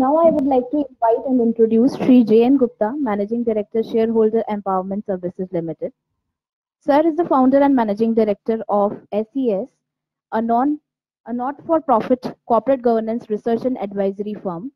Now I would like to invite and introduce Sri J.N. Gupta, Managing Director, Shareholder Empowerment Services Limited. Sir is the founder and managing director of SES, a non a not-for-profit corporate governance research and advisory firm.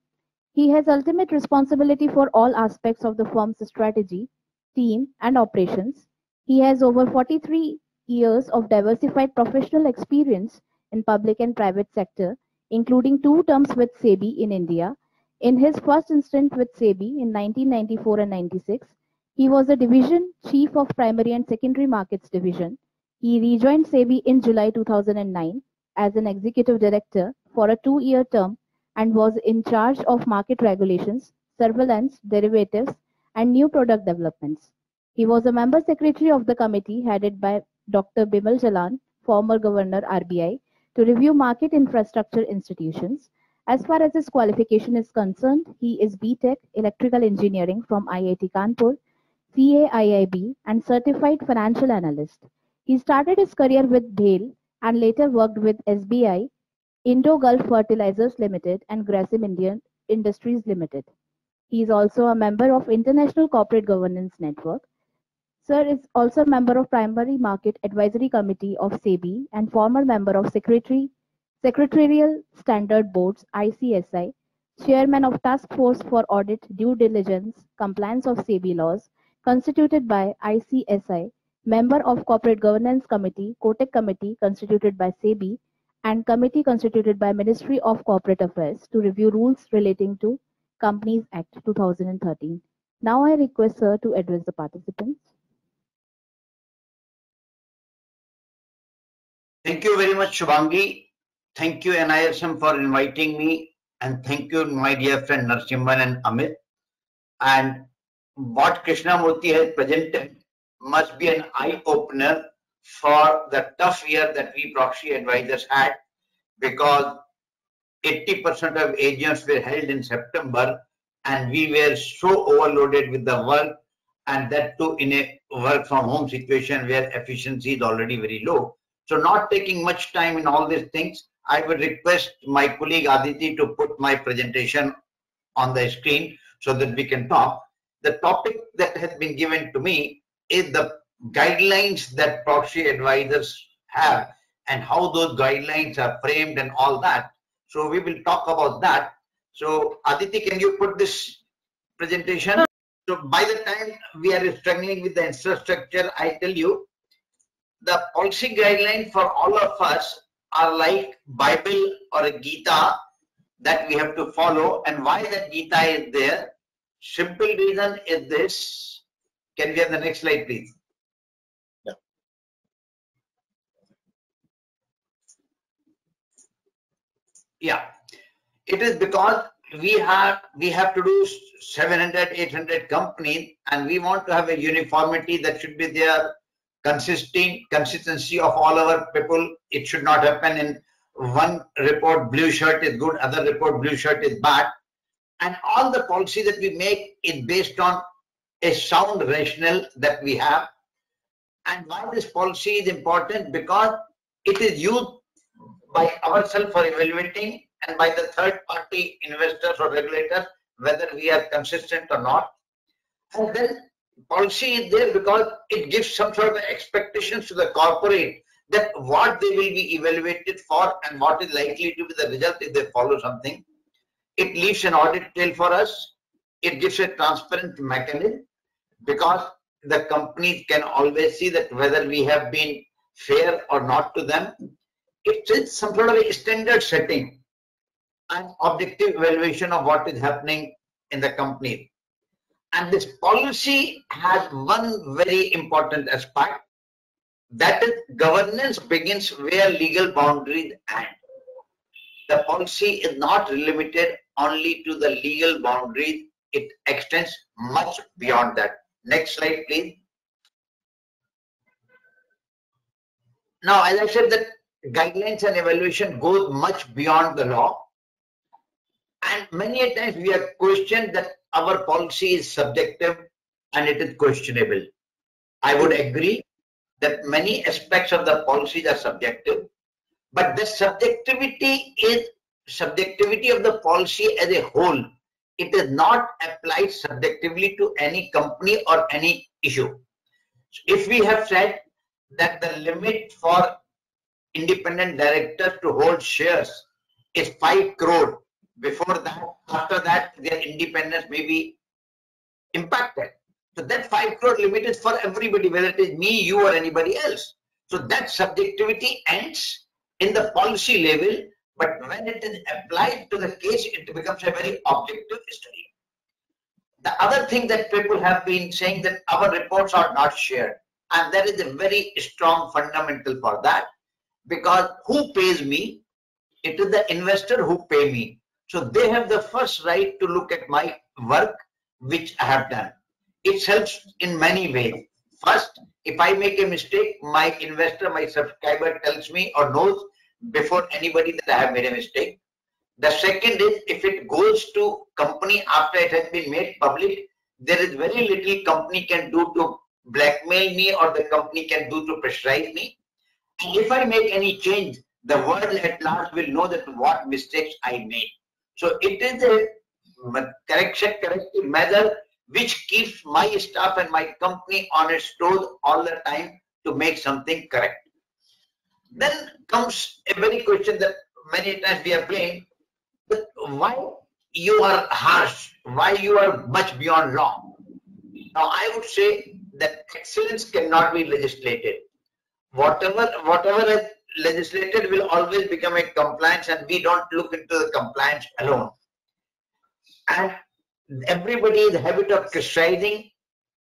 He has ultimate responsibility for all aspects of the firm's strategy, team, and operations. He has over 43 years of diversified professional experience in public and private sector, including two terms with SEBI in India in his first instance with SEBI in 1994 and 96, he was a division chief of primary and secondary markets division. He rejoined SEBI in July 2009 as an executive director for a two-year term and was in charge of market regulations, surveillance, derivatives, and new product developments. He was a member secretary of the committee headed by Dr. Bimal Jalan, former governor RBI, to review market infrastructure institutions as far as his qualification is concerned, he is BTech Electrical Engineering from IIT Kanpur, CAIIB, and Certified Financial Analyst. He started his career with BHEL and later worked with SBI, Indo Gulf Fertilizers Limited, and Grasim Indian Industries Limited. He is also a member of International Corporate Governance Network. Sir is also a member of Primary Market Advisory Committee of SEBI and former member of Secretary Secretarial Standard Boards ICSI, Chairman of Task Force for Audit Due Diligence Compliance of SEBI laws, constituted by ICSI, member of Corporate Governance Committee, Kotak Committee constituted by SEBI, and committee constituted by Ministry of Corporate Affairs to review rules relating to Companies Act 2013. Now I request Sir to address the participants. Thank you very much, Shubhangi. Thank you, NISM, for inviting me. And thank you, my dear friend Narsimhan and Amit. And what Krishnamurti has presented must be an eye opener for the tough year that we proxy advisors had because 80% of AGMs were held in September and we were so overloaded with the work and that too in a work from home situation where efficiency is already very low. So not taking much time in all these things, I would request my colleague Aditi to put my presentation on the screen so that we can talk. The topic that has been given to me is the guidelines that proxy advisors have and how those guidelines are framed and all that. So we will talk about that. So Aditi, can you put this presentation? So by the time we are struggling with the infrastructure, I tell you, the policy guideline for all of us are like Bible or a Gita that we have to follow. And why that Gita is there? Simple reason is this. Can we have the next slide, please? Yeah. Yeah. It is because we have we have to do 700 800 companies and we want to have a uniformity that should be there consisting consistency of all our people. It should not happen in one report blue shirt is good, other report blue shirt is bad. And all the policy that we make is based on a sound rationale that we have. And why this policy is important? Because it is used by ourselves for evaluating and by the third party investors or regulators whether we are consistent or not. And then policy is there because it gives some sort of expectations to the corporate that what they will be evaluated for and what is likely to be the result if they follow something. It leaves an audit trail for us. It gives a transparent mechanism because the companies can always see that whether we have been fair or not to them. It is some sort of a standard setting and objective evaluation of what is happening in the company. And this policy has one very important aspect that is governance begins where legal boundaries end. The policy is not limited only to the legal boundaries, it extends much beyond that. Next slide, please. Now, as I said, that guidelines and evaluation goes much beyond the law. And many times we are questioned that our policy is subjective and it is questionable. I would agree that many aspects of the policies are subjective, but the subjectivity is subjectivity of the policy as a whole. It is not applied subjectively to any company or any issue. If we have said that the limit for independent directors to hold shares is 5 crore, before that, after that, their independence may be impacted. So that 5 crore limit is for everybody, whether it is me, you or anybody else. So that subjectivity ends in the policy level, but when it is applied to the case, it becomes a very objective study. The other thing that people have been saying that our reports are not shared. And there is a very strong fundamental for that because who pays me? It is the investor who pay me. So they have the first right to look at my work which I have done. It helps in many ways. First, if I make a mistake, my investor, my subscriber tells me or knows before anybody that I have made a mistake. The second is if it goes to company after it has been made public, there is very little company can do to blackmail me or the company can do to pressurize me. And if I make any change, the world at large will know that what mistakes I made. So it is a correction corrective measure which keeps my staff and my company on its toes all the time to make something correct. Then comes a very question that many times we have blamed, why you are harsh, why you are much beyond law. Now I would say that excellence cannot be legislated. Whatever whatever is legislated will always become a compliance and we don't look into the compliance alone. And everybody is habit of criticizing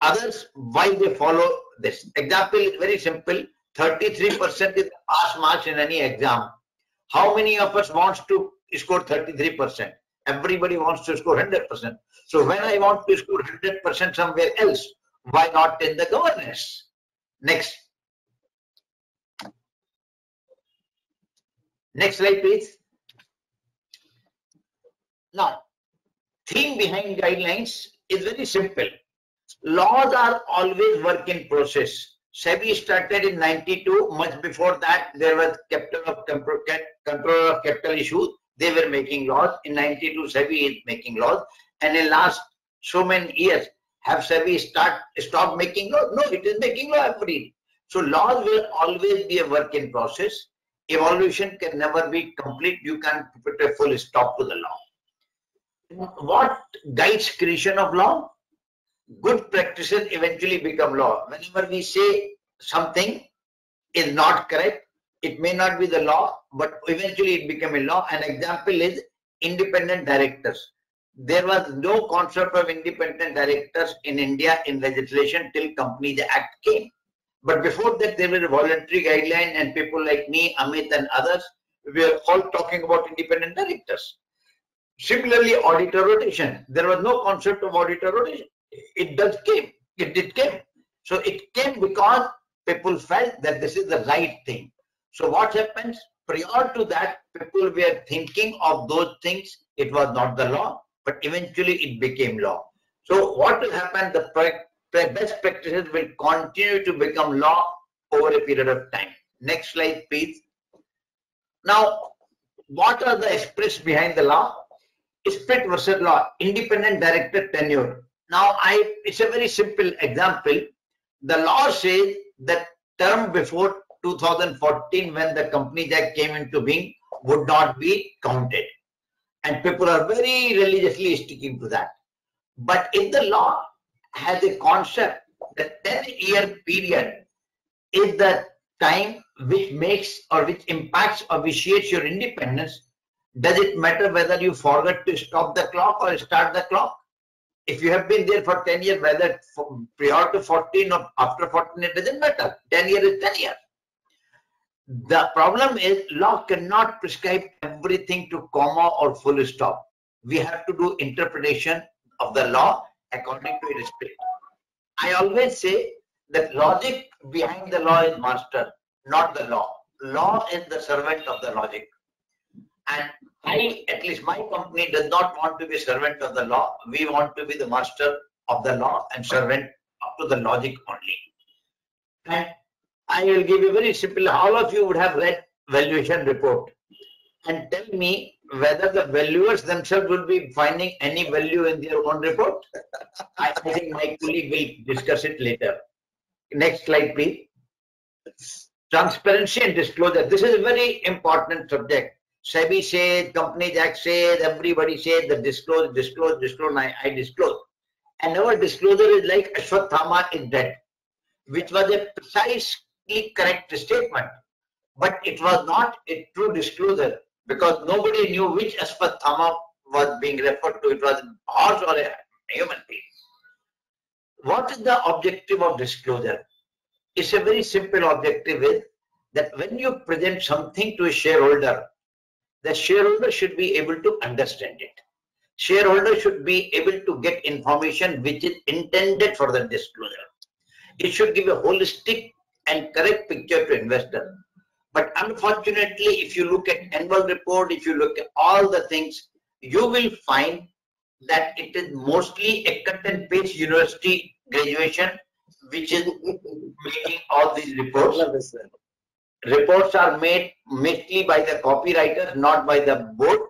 others why they follow this. Example is very simple. 33% is pass marks in any exam. How many of us wants to score 33%? Everybody wants to score 100%. So when I want to score 100% somewhere else, why not in the governance? Next. Next slide, please. Now, theme behind guidelines is very simple. Laws are always work in process. SEBI started in 92. Much before that, there was capital of control of capital issues. They were making laws. In 92, SEBI is making laws. And in last so many years, have SEBI start stop making laws? No, it is making law every. So laws will always be a work in process. Evolution can never be complete. You can't put a full stop to the law what guides creation of law? Good practices eventually become law. Whenever we say something is not correct, it may not be the law, but eventually it become a law. An example is independent directors. There was no concept of independent directors in India in legislation till Companies Act came. But before that, there were a voluntary guideline, and people like me, Amit, and others, we are all talking about independent directors. Similarly, auditor rotation. There was no concept of auditor rotation. It does came. It did came. So it came because people felt that this is the right thing. So what happens? Prior to that, people were thinking of those things. It was not the law, but eventually it became law. So what will happen? The best practices will continue to become law over a period of time. Next slide, please. Now, what are the express behind the law? split versus law, independent director tenure. Now, I it's a very simple example. The law says that term before 2014, when the Companies Act came into being, would not be counted. And people are very religiously sticking to that. But if the law has a concept, the 10 year period is the time which makes or which impacts or vitiates your independence, does it matter whether you forget to stop the clock or start the clock? If you have been there for 10 years, whether prior to 14 or after 14, it doesn't matter. 10 years is 10 years. The problem is law cannot prescribe everything to comma or full stop. We have to do interpretation of the law according to its spirit. I always say that logic behind the law is master, not the law. Law is the servant of the logic. And I, at least my company, does not want to be servant of the law. We want to be the master of the law and servant to the logic only. And I will give you very simple. All of you would have read valuation report and tell me whether the valuers themselves will be finding any value in their own report. I, think my colleague will discuss it later. Next slide, please. Transparency and disclosure. This is a very important subject. SEBI said, Companies Act said, everybody said that disclose, disclose, disclose, I, I disclose. And our disclosure is like Ashwathama is dead, which was a precisely correct statement. But it was not a true disclosure because nobody knew which Ashwathama was being referred to. It was a horse or a human being. What is the objective of disclosure? It's a very simple objective is that when you present something to a shareholder, the shareholder should be able to understand it. Shareholder should be able to get information which is intended for the disclosure. It should give a holistic and correct picture to investor. But unfortunately, if you look at annual report, if you look at all the things, you will find that it is mostly a cut and paste university graduation which is making all these reports. Reports are made mostly by the copywriters, not by the board.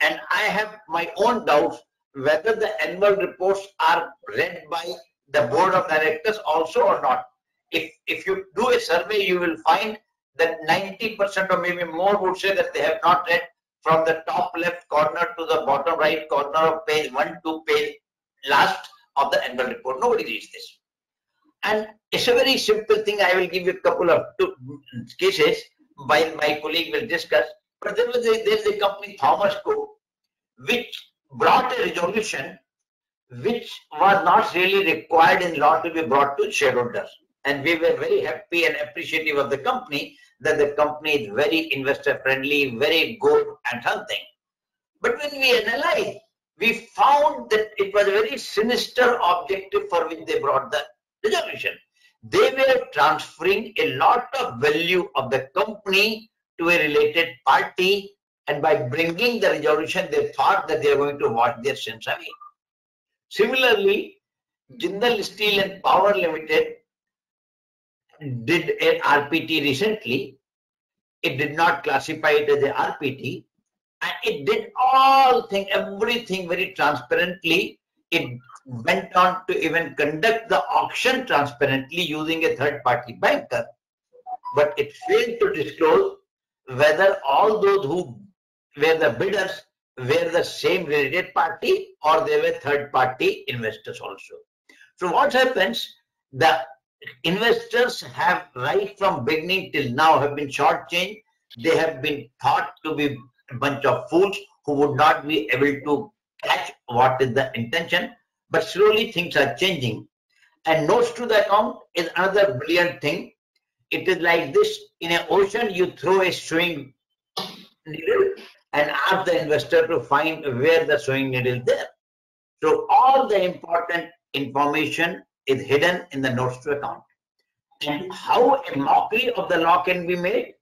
And I have my own doubts whether the annual reports are read by the board of directors also or not. If, if you do a survey, you will find that 90% or maybe more would say that they have not read from the top left corner to the bottom right corner of page 1 to page last of the annual report. Nobody reads this. And it's a very simple thing. I will give you a couple of cases while my colleague will discuss. But there was a, there's a company, Thomas Cook, which brought a resolution which was not really required in law to be brought to shareholders. And we were very happy and appreciative of the company that the company is very investor friendly, very good and something. But when we analyzed, we found that it was a very sinister objective for which they brought the resolution. They were transferring a lot of value of the company to a related party and by bringing the resolution they thought that they are going to wash their sins away. Similarly, Jindal Steel and Power Limited did a RPT recently. It did not classify it as a RPT and it did all thing, everything very transparently. It went on to even conduct the auction transparently using a third party banker. But it failed to disclose whether all those who were the bidders were the same related party or they were third party investors also. So what happens? The investors have right from beginning till now have been shortchanged. They have been thought to be a bunch of fools who would not be able to catch what is the intention. But slowly things are changing. And notes to the account is another brilliant thing. It is like this in an ocean, you throw a sewing needle and ask the investor to find where the sewing needle is there. So all the important information is hidden in the notes to account. And how a mockery of the law can be made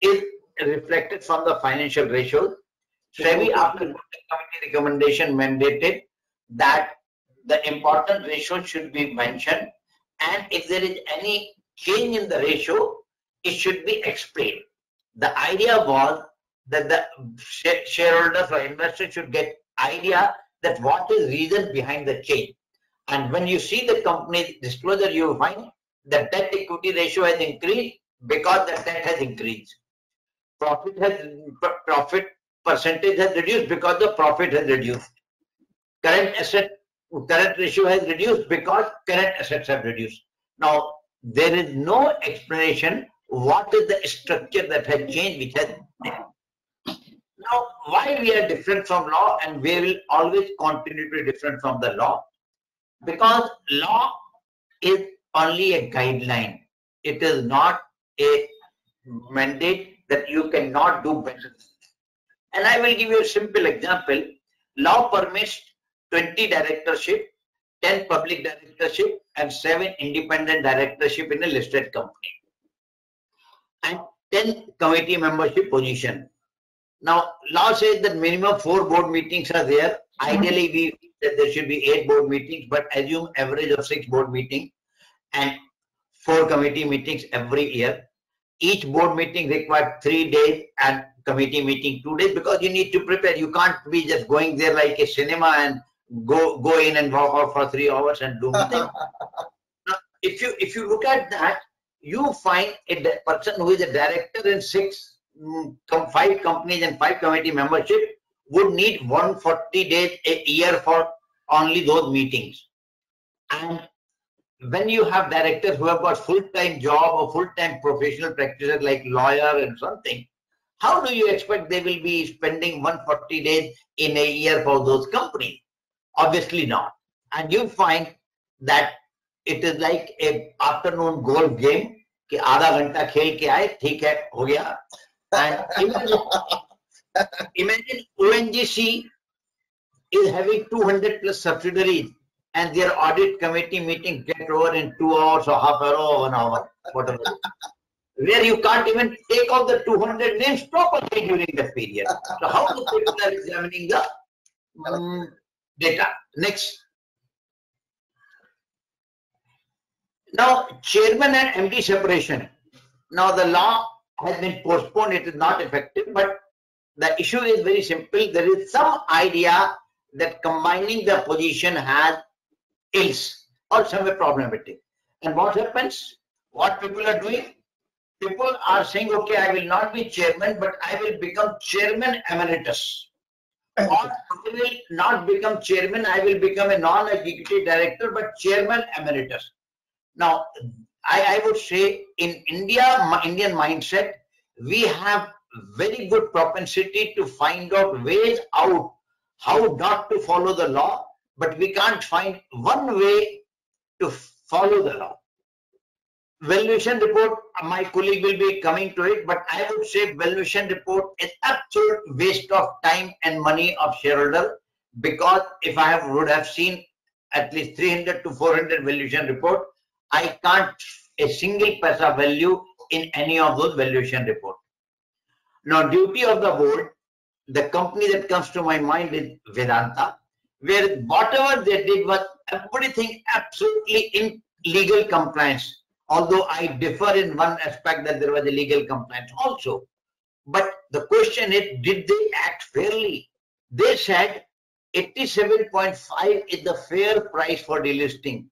is reflected from the financial ratios. SEBI, after committee recommendation, mandated that the important ratio should be mentioned. And if there is any change in the ratio, it should be explained. The idea was that the shareholders or investors should get idea that what is reason behind the change. And when you see the company disclosure, you find the debt equity ratio has increased because the debt has increased. Profit has profit percentage has reduced because the profit has reduced. Current asset current ratio has reduced because current assets have reduced. Now there is no explanation what is the structure that has changed which has now why we are different from law and we will always continue to be different from the law because law is only a guideline. It is not a mandate that you cannot do better. And i will give you a simple example. Law permits 20 directorship 10 public directorship and 7 independent directorship in a listed company. And 10 committee membership position. Now law says that minimum four board meetings are there. Ideally we that there should be eight board meetings, but assume average of six board meetings and four committee meetings every year. each board meeting required three days and committee meeting two days because you need to prepare. You can't be just going there like a cinema and go go in and walk out for three hours and do nothing. now, if you if you look at that, you find a person who is a director in six, mm, five companies and five committee membership would need 140 days a year for only those meetings. And when you have directors who have got full-time job or full-time professional practitioner like lawyer and something, how do you expect they will be spending 140 days in a year for those companies? Obviously not. And you find that it is like a afternoon golf game कि आधा घंटा खेल के आए ठीक है हो गया and imagine, imagine ONGC is having 200 plus subsidiaries and their audit committee meeting get over in two hours or half hour or one hour, whatever. Where you can't even take out the 200 names properly during the period. So how do people are examining the um, data? Next. Now, chairman and MD separation. Now, the law has been postponed. It is not effective, but the issue is very simple. There is some idea that combining the position has ills or somewhere problematic. And what happens? What people are doing? People are saying, okay, I will not be chairman, but I will become chairman emeritus. or I will not become chairman, I will become a non-executive director, but chairman emeritus. Now, I, I would say in India, Indian mindset, we have very good propensity to find out ways out how not to follow the law but we can't find one way to follow the law. Valuation report, uh, my colleague will be coming to it, but I would say valuation report is absolute waste of time and money of shareholder because if I have, would have seen at least 300 to 400 valuation report, I can't a single paisa value in any of those valuation report. Now, duty of the board, the company that comes to my mind is Vedanta where whatever they did was everything absolutely in legal compliance. Although I differ in one aspect that there was a legal compliance also. But the question is, did they act fairly? They said 87.5 is the fair price for delisting.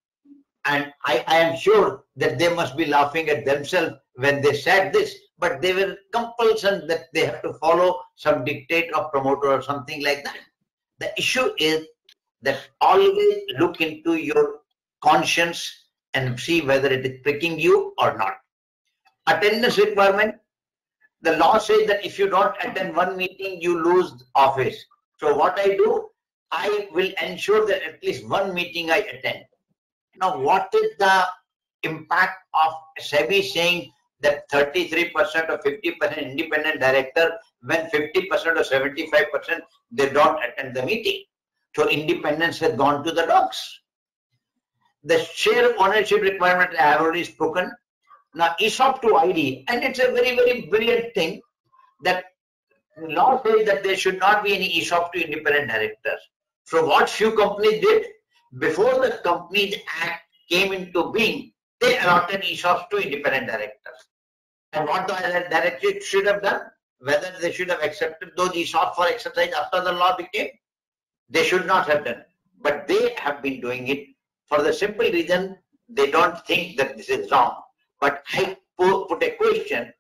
And I, I am sure that they must be laughing at themselves when they said this, but they were compulsion that they have to follow some dictate of promoter or something like that. The issue is that always look into your conscience and see whether it is pricking you or not. Attendance requirement. The law says that if you don't attend one meeting, you lose office. So what I do, I will ensure that at least one meeting I attend. Now, what is the impact of SEBI saying that 33% or 50% independent director when 50% or 75% they don't attend the meeting? So independence has gone to the dogs. The share ownership requirement I have already spoken. Now ESOP to ID, and it's a very, very brilliant thing that law says that there should not be any ESOP to independent directors. So what few companies did, before the Companies Act came into being, they allotted ESOPs to independent directors. And what the directors should have done, whether they should have accepted those ESOPs for exercise after the law became, they should not have done. But they have been doing it for the simple reason they don't think that this is wrong. But I put a question.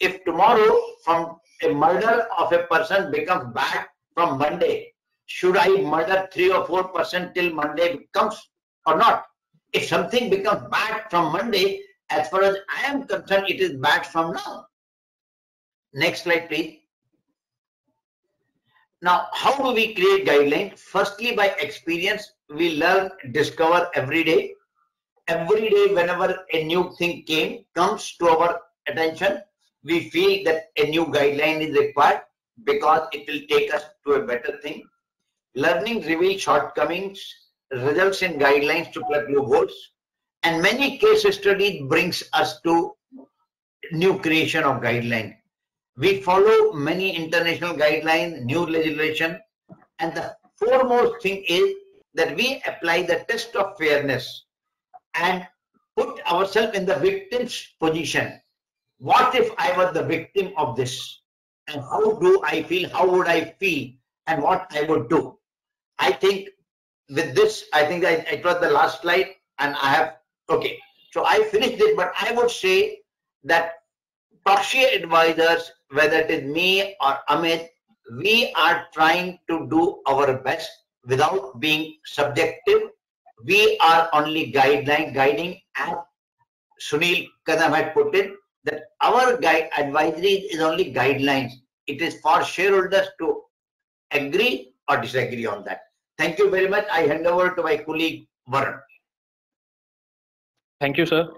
If tomorrow from a murder of a person becomes bad from Monday, should I murder 3 or 4 percent till Monday comes or not? If something becomes bad from Monday, as far as I am concerned, it is bad from now. Next slide, please. Now, how do we create guidelines? Firstly, by experience, we learn, discover every day. Every day, whenever a new thing came, comes to our attention, we feel that a new guideline is required because it will take us to a better thing. Learning reveals shortcomings, results in guidelines to plug loopholes, and many case studies brings us to new creation of guideline. We follow many international guidelines, new legislation, and the foremost thing is that we apply the test of fairness and put ourselves in the victim's position. what if I was the victim of this? And how do I feel? How would I feel? And what I would do? I think with this, I think I, it was the last slide and I have, okay. So I finished it, but I would say that proxy advisors, whether it is me or Amit, we are trying to do our best without being subjective. We are only guideline guiding as Sunil Kadam had put it that our guide advisory is only guidelines. It is for shareholders to agree or disagree on that. Thank you very much. I hand over to my colleague Varun. Thank you, sir.